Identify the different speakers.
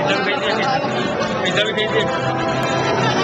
Speaker 1: इधर भेजिए इधर भेजिए